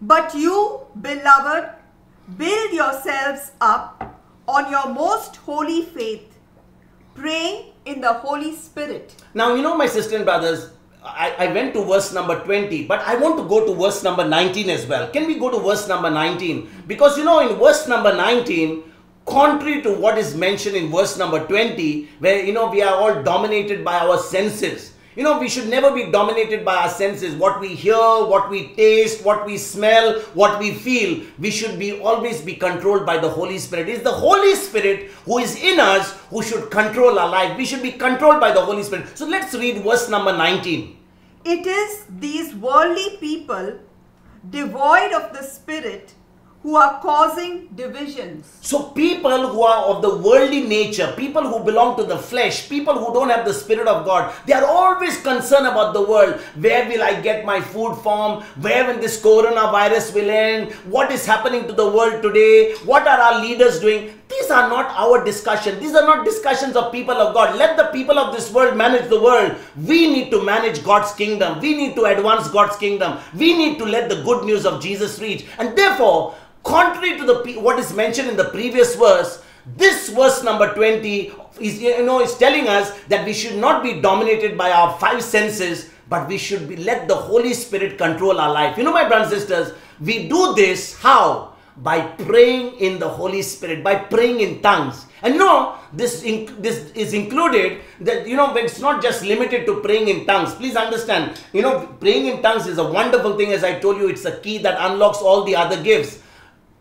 But you, beloved, build yourselves up on your most holy faith, praying in the Holy Spirit. Now, you know, my sister and brothers, I, I went to verse number 20, but I want to go to verse number 19 as well. Can we go to verse number 19? Because, you know, in verse number 19, contrary to what is mentioned in verse number 20, where, you know, we are all dominated by our senses. You know, we should never be dominated by our senses. What we hear, what we taste, what we smell, what we feel. We should be always be controlled by the Holy Spirit. It is the Holy Spirit who is in us who should control our life. We should be controlled by the Holy Spirit. So let's read verse number 19. It is these worldly people, devoid of the Spirit, who are causing divisions. So, people who are of the worldly nature, people who belong to the flesh, people who don't have the Spirit of God, they are always concerned about the world. Where will I get my food from? Where will this coronavirus will end? What is happening to the world today? What are our leaders doing? These are not our discussion. These are not discussions of people of God. Let the people of this world manage the world. We need to manage God's kingdom. We need to advance God's kingdom. We need to let the good news of Jesus reach. And therefore, contrary to the what is mentioned in the previous verse this verse number 20 is you know is telling us that we should not be dominated by our five senses but we should be let the holy spirit control our life you know my brothers and sisters we do this how by praying in the holy spirit by praying in tongues and no this in, this is included that you know it's not just limited to praying in tongues please understand you know praying in tongues is a wonderful thing as i told you it's a key that unlocks all the other gifts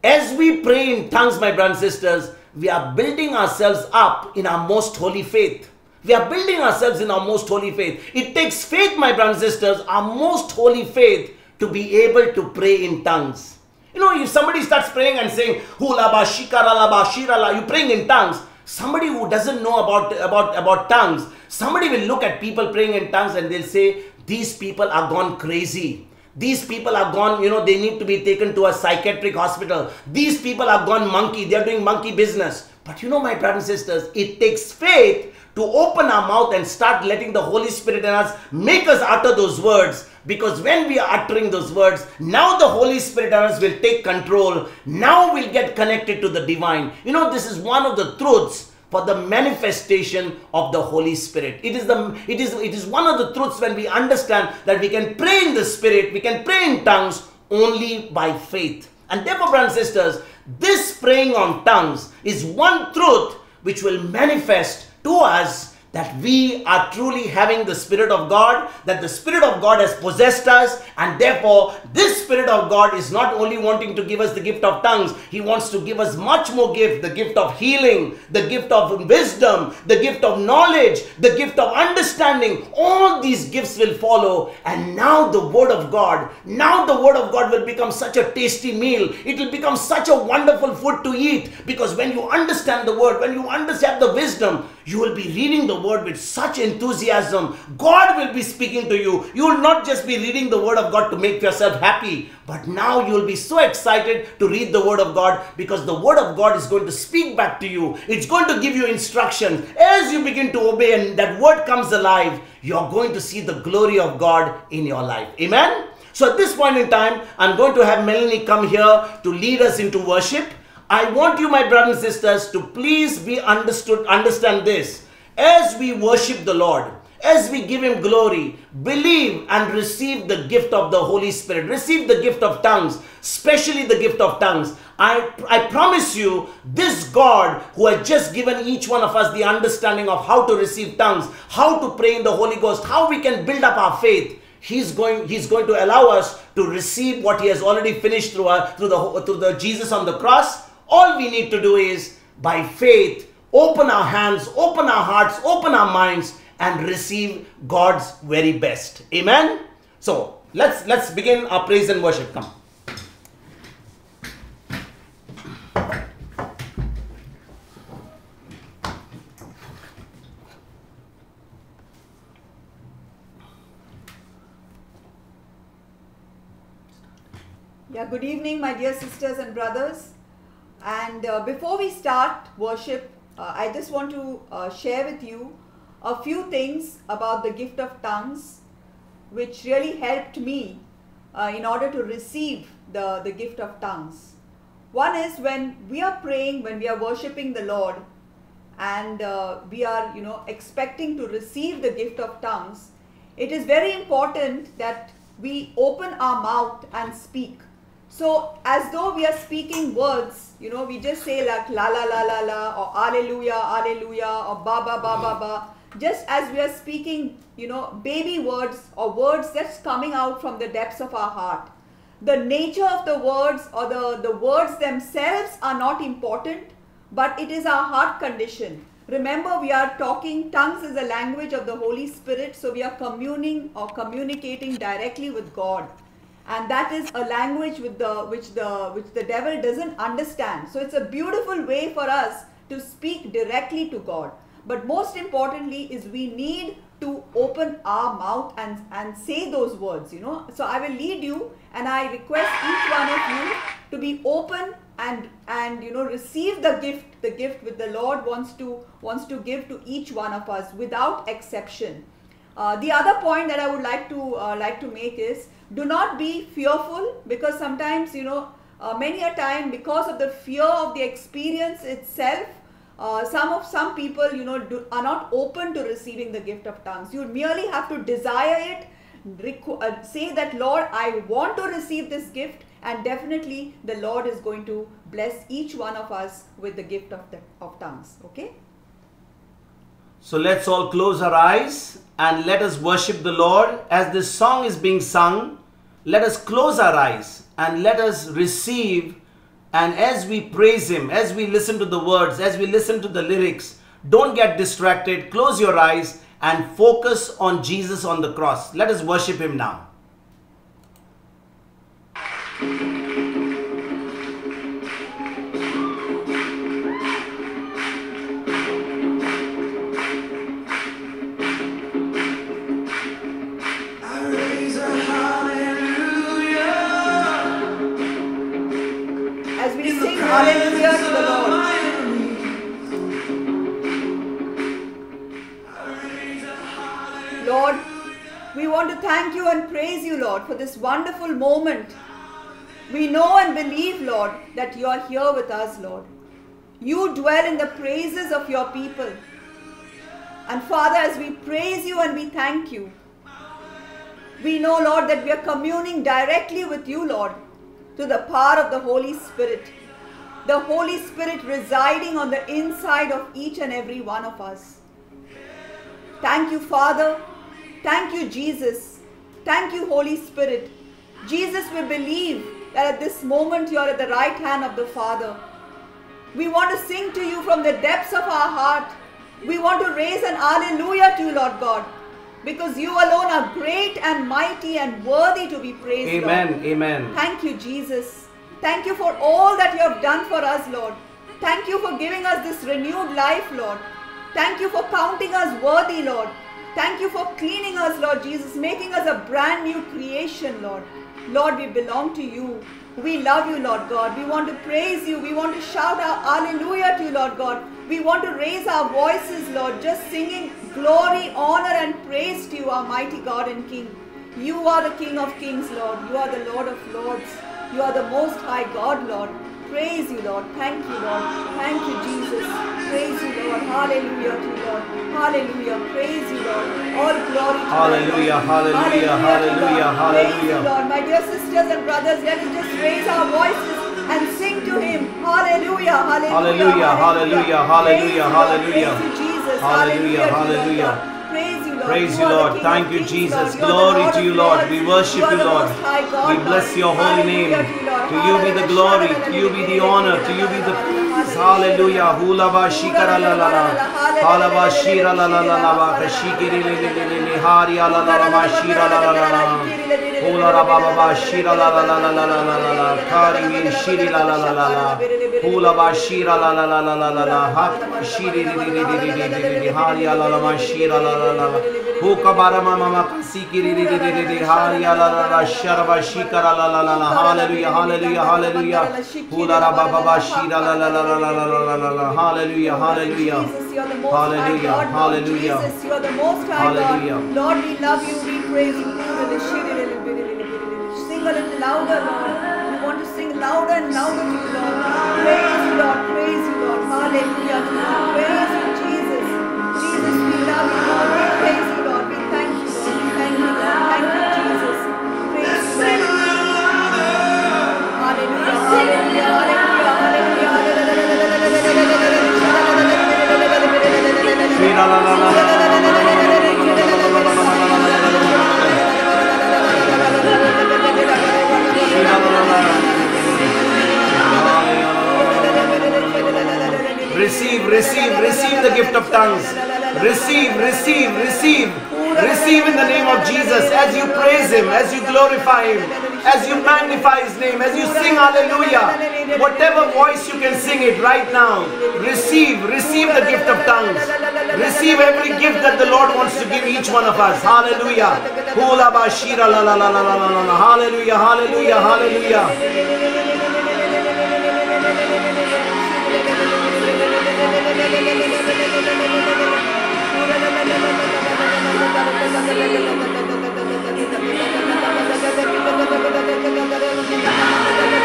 as we pray in tongues, my brothers and sisters, we are building ourselves up in our most holy faith. We are building ourselves in our most holy faith. It takes faith, my brothers and sisters, our most holy faith, to be able to pray in tongues. You know, if somebody starts praying and saying, Hulaba, Shikaralaba, Shirala, you praying in tongues, somebody who doesn't know about, about, about tongues, somebody will look at people praying in tongues and they'll say, These people are gone crazy. These people are gone, you know, they need to be taken to a psychiatric hospital. These people are gone monkey, they're doing monkey business. But you know, my brothers and sisters, it takes faith to open our mouth and start letting the Holy Spirit in us make us utter those words. Because when we are uttering those words, now the Holy Spirit in us will take control. Now we'll get connected to the divine. You know, this is one of the truths for the manifestation of the holy spirit it is the it is it is one of the truths when we understand that we can pray in the spirit we can pray in tongues only by faith and therefore brothers and sisters this praying on tongues is one truth which will manifest to us that we are truly having the Spirit of God, that the Spirit of God has possessed us, and therefore, this Spirit of God is not only wanting to give us the gift of tongues, He wants to give us much more gift the gift of healing, the gift of wisdom, the gift of knowledge, the gift of understanding. All these gifts will follow, and now the Word of God, now the Word of God will become such a tasty meal. It will become such a wonderful food to eat because when you understand the Word, when you understand the wisdom, you will be reading the word with such enthusiasm. God will be speaking to you. You will not just be reading the word of God to make yourself happy, but now you will be so excited to read the word of God because the word of God is going to speak back to you. It's going to give you instructions. As you begin to obey and that word comes alive, you're going to see the glory of God in your life. Amen. So at this point in time, I'm going to have Melanie come here to lead us into worship. I want you, my brothers and sisters, to please be understood, understand this. As we worship the Lord, as we give Him glory, believe and receive the gift of the Holy Spirit. Receive the gift of tongues, especially the gift of tongues. I, I promise you, this God who has just given each one of us the understanding of how to receive tongues, how to pray in the Holy Ghost, how we can build up our faith, he's going he's going to allow us to receive what he has already finished through our, through the through the Jesus on the cross all we need to do is by faith open our hands, open our hearts, open our minds, and receive God's very best. Amen. So let's let's begin our praise and worship. Come. Yeah, good evening, my dear sisters and brothers. And uh, before we start worship, uh, I just want to uh, share with you a few things about the gift of tongues, which really helped me uh, in order to receive the, the gift of tongues. One is when we are praying, when we are worshiping the Lord, and uh, we are, you know, expecting to receive the gift of tongues, it is very important that we open our mouth and speak. So, as though we are speaking words, you know, we just say like la la la la la, or alleluia, alleluia, or ba ba ba ba ba, just as we are speaking, you know, baby words or words that's coming out from the depths of our heart. The nature of the words or the, the words themselves are not important, but it is our heart condition. Remember, we are talking, tongues is a language of the Holy Spirit, so we are communing or communicating directly with God and that is a language with the which the which the devil doesn't understand. So it's a beautiful way for us to speak directly to god. But most importantly is we need to open our mouth and and say those words you know. So i will lead you and i request each one of you to be open and and you know receive the gift the gift which the lord wants to wants to give to each one of us without exception uh, the other point that I would like to uh, like to make is do not be fearful because sometimes you know uh, many a time because of the fear of the experience itself uh, some of some people you know do, are not open to receiving the gift of tongues. You merely have to desire it uh, say that lord i want to receive this gift and definitely the lord is going to bless each one of us with the gift of the of tongues. Okay? So let's all close our eyes and let us worship the Lord. As this song is being sung, let us close our eyes and let us receive. And as we praise Him, as we listen to the words, as we listen to the lyrics, don't get distracted. Close your eyes and focus on Jesus on the cross. Let us worship Him now. Want to thank you and praise you, Lord, for this wonderful moment. We know and believe, Lord, that you are here with us, Lord. You dwell in the praises of your people. And Father, as we praise you and we thank you, we know, Lord, that we are communing directly with you, Lord, through the power of the Holy Spirit. The Holy Spirit residing on the inside of each and every one of us. Thank you, Father. Thank you, Jesus. Thank you, Holy Spirit. Jesus, we believe that at this moment you are at the right hand of the Father. We want to sing to you from the depths of our heart. We want to raise an alleluia to you, Lord God, because you alone are great and mighty and worthy to be praised. Lord. Amen. Amen. Thank you, Jesus. Thank you for all that you have done for us, Lord. Thank you for giving us this renewed life, Lord. Thank you for counting us worthy, Lord. Thank you for cleaning us, Lord Jesus, making us a brand new creation, Lord. Lord, we belong to you. We love you, Lord God. We want to praise you. We want to shout our hallelujah to you, Lord God. We want to raise our voices, Lord, just singing glory, honor, and praise to you, our mighty God and King. You are the King of kings, Lord. You are the Lord of lords. You are the most high God, Lord. Praise you, Lord. Thank you, Lord. Thank you, Jesus. Praise you, Lord. Hallelujah to you, Lord. Hallelujah. Praise you, Lord. All glory to Hallelujah, hallelujah, hallelujah, God. Praise you, hallelujah. Lord. My dear sisters and brothers, let us just raise our voices and sing to Him. Hallelujah. Hallelujah. Hallelujah, hallelujah, hallelujah, Praise you, Lord. hallelujah. Hallelujah, Hallelujah. Praise you, Lord. Thank you, Jesus. Glory to you, Lord. We worship you. Lord. We bless your holy name. To you be the glory. To you be the honor. To you be the Hallelujah. Hula ba shikara la la la. Hala ba shira la la la la ba shikiri li li li li hari la la la shira la la la la. Hula ra ba ba ba shira la la la la la la la la. Kari mi shiri la la la la la. Hula ba shira la la la la la la la. Hak shiri li li li li li li li hari la la ma shira la la la la. Huka bara ma ma ma sikiri li li li li hari la la la la. Shara ba shikara la la la la. Hallelujah. Hallelujah. Hallelujah. Hula ra ba ba ba shira la la la la la la la la la. Hallelujah. Hallelujah. Jesus, you're the most Hallelujah, high God. Hallelujah. Jesus, you're the most high Hallelujah. God. Lord, we love you, we praise you. Sing a little louder, Lord. We want to sing louder and louder to you, Lord. Praise you, Lord. Praise you, Lord. Hallelujah. Praise you, Jesus. Jesus, we love you, Lord. Receive, receive, receive the gift of tongues. Receive, receive, receive. Receive in the name of Jesus as you praise Him, as you glorify Him, as you magnify His name, as you sing hallelujah. Whatever voice you can sing it right now. Receive, receive the gift of tongues. Receive every gift that the Lord wants to give each one of us. Hallelujah. Hula bashira la la la la la la la. Hallelujah, hallelujah, hallelujah. Hallelujah.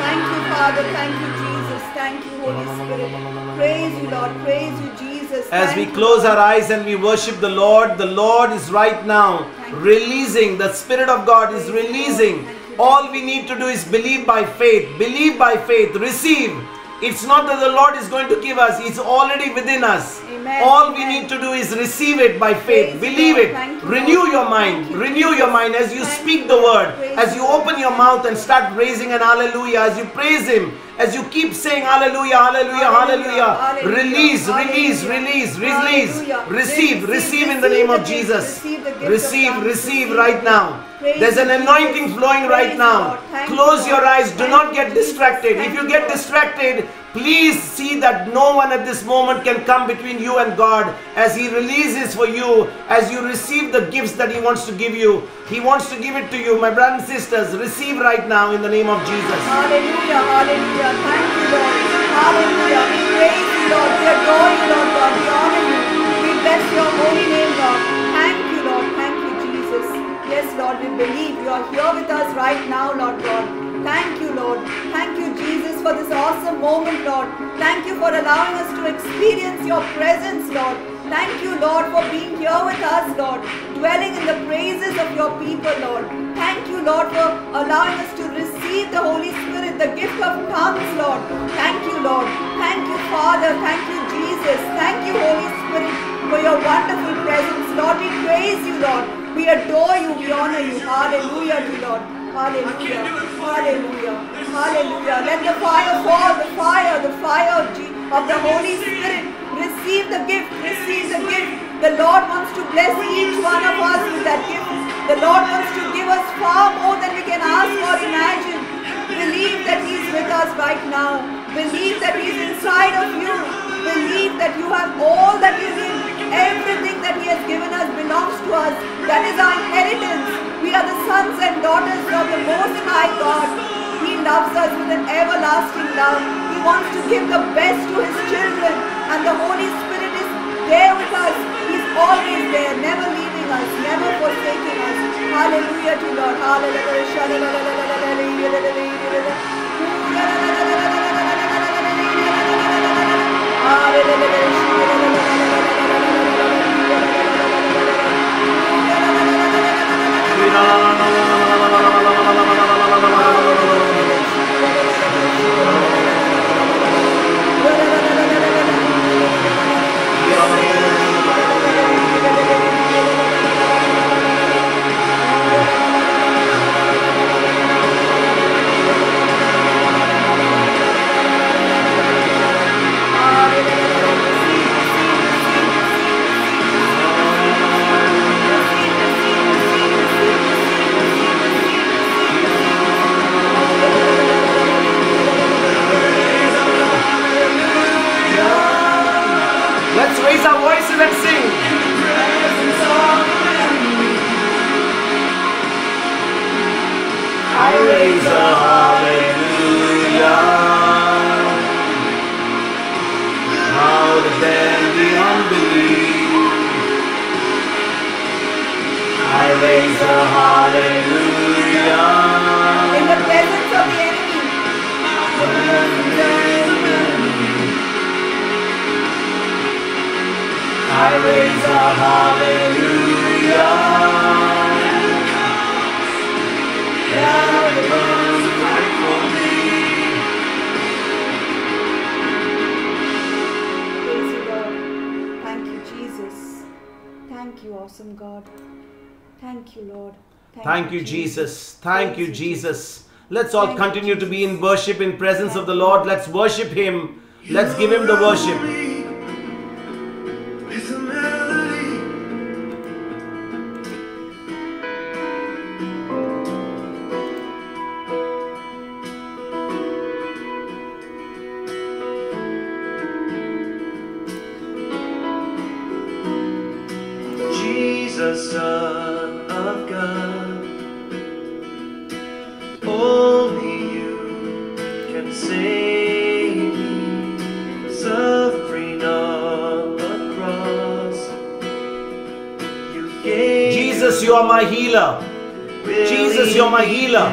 Thank you, Father. Thank you, Jesus. Thank you, Holy Spirit. Praise you, Lord. Praise you, Jesus. As we close our eyes and we worship the Lord, the Lord is right now releasing, the Spirit of God is releasing. All we need to do is believe by faith, believe by faith, receive. It's not that the Lord is going to give us, it's already within us. Amen. All we Amen. need to do is receive it by faith, Praise believe it, Thank renew your mind, you, renew your mind as you Thank speak the word, Praise as you open your mouth and start raising an hallelujah, as you praise Him, as you keep saying hallelujah, hallelujah, hallelujah. Hallelujah, Release, release, release, release. Receive, Receive, in the name of Jesus. receive Receive, tongues, receive receive right now. There's an anointing flowing right now. Close your eyes. Do not get distracted. If you, get distracted, please see that no one at this moment can come between you and God as He releases for you, as you receive the gifts that He wants to give you. He wants to give it to you. My brothers and sisters, receive right now in the name of Jesus. Hallelujah, hallelujah. Thank you, Lord. Hallelujah. We praise you, Lord. We adore you, Lord God. We honor you. We bless your holy name, Lord. Thank you, Lord. Thank you, Jesus. Yes, Lord, we believe you are here with us right now, Lord God. Thank you, Lord. Thank you, Jesus, for this awesome moment, Lord. Thank you for allowing us to experience your presence, Lord. Thank you, Lord, for being here with us, Lord, dwelling in the praises of your people, Lord. Thank you, Lord, for allowing us to receive the Holy Spirit, the gift of tongues, Lord. Thank you, Lord. Thank you, Father. Thank you, Jesus. Thank you, Holy Spirit, for your wonderful presence, Lord. We praise you, Lord. We adore you. We honor you. Hallelujah to Lord. Hallelujah. Hallelujah. Hallelujah. Let the fire fall, the fire, the fire of, Je- of the Holy Spirit. Receive the gift. Receive the gift. The Lord wants to bless each one of us with that gift. The Lord wants to give us far more than we can ask or imagine. Believe that He's with us right now. Believe that He's inside of you. Believe that you have all that you need. Everything that He has given us belongs to us. That is our inheritance. We are the sons and daughters of the Most High God. He loves us with an everlasting love. He wants to give the best to His children. And the Holy Spirit is there with us. He's always there, never leaving us, never forsaking us. Hallelujah to Lord. Hallelujah. Jesus. Thank you, Jesus. Let's all continue to be in worship in presence of the Lord. Let's worship him. Let's give him the worship. are my healer. Jesus, you're my healer.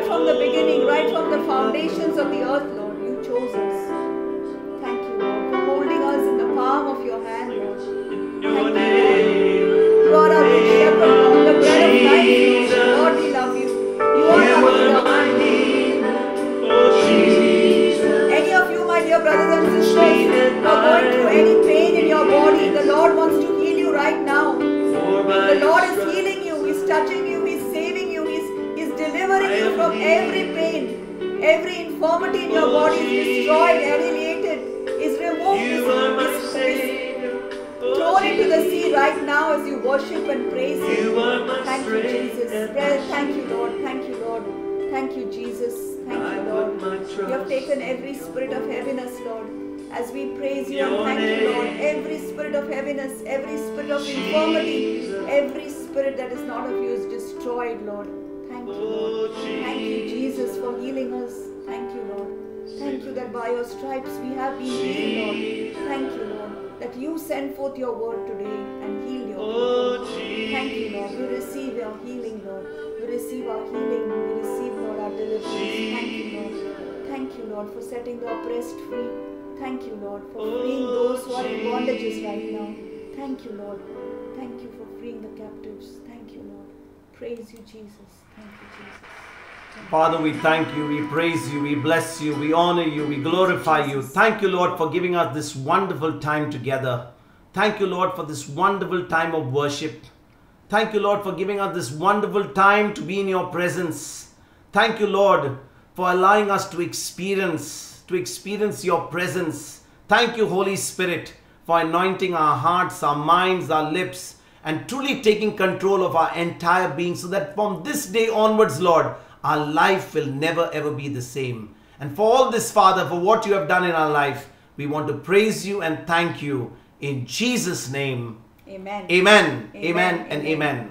right from the beginning, right from the foundations of the earth, Lord, you chose us. out every pain, every infirmity in your body is destroyed, annihilated, is removed, is, is, is thrown into the sea right now as you worship and praise Him. Thank you, Jesus. Thank you, Lord. Thank you, Lord. Thank you, Jesus. Thank you, Lord. You have taken every spirit of heaviness, Lord. As we praise you and thank you, Lord, every spirit of heaviness, every spirit of infirmity, every spirit that is not of you is destroyed, Lord. Thank you, Lord. Thank you, Jesus, for healing us. Thank you, Lord. Thank you that by your stripes we have been healed, Lord. Thank you, Lord, that you send forth your word today and heal your people. Thank you, Lord. We receive your healing, Lord. We receive our healing. We receive, Lord, our deliverance. Thank you, Lord. Thank you, Lord, for setting the oppressed free. Thank you, Lord, for freeing those who are in bondages right now. Thank you, Lord. Thank you for freeing the captives. Thank you, Lord. Praise you, Jesus. Father, we thank you, we praise you, we bless you, we honor you, we glorify you. Thank you, Lord, for giving us this wonderful time together. Thank you, Lord, for this wonderful time of worship. Thank you, Lord, for giving us this wonderful time to be in your presence. Thank you, Lord, for allowing us to experience, to experience your presence. Thank you, Holy Spirit, for anointing our hearts, our minds, our lips, and truly taking control of our entire being so that from this day onwards, Lord, our life will never ever be the same. And for all this, Father, for what you have done in our life, we want to praise you and thank you in Jesus' name. Amen. Amen. Amen, and amen.